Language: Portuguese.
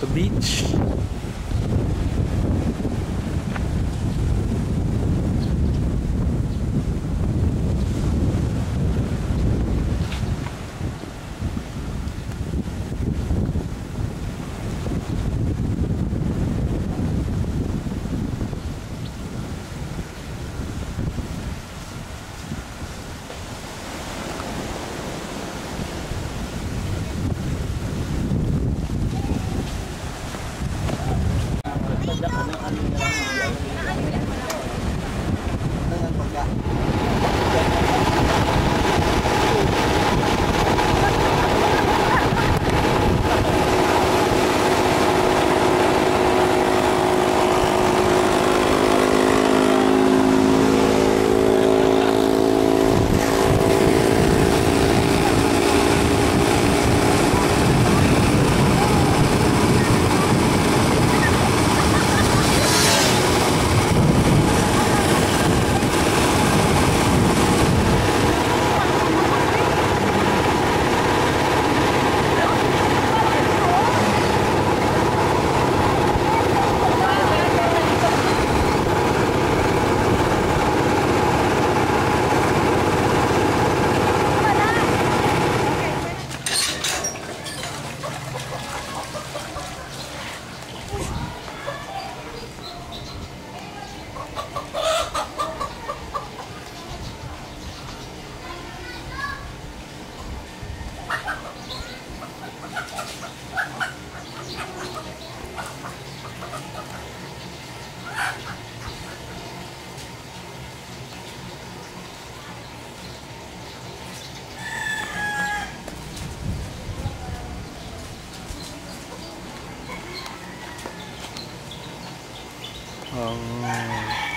the beach. 嗯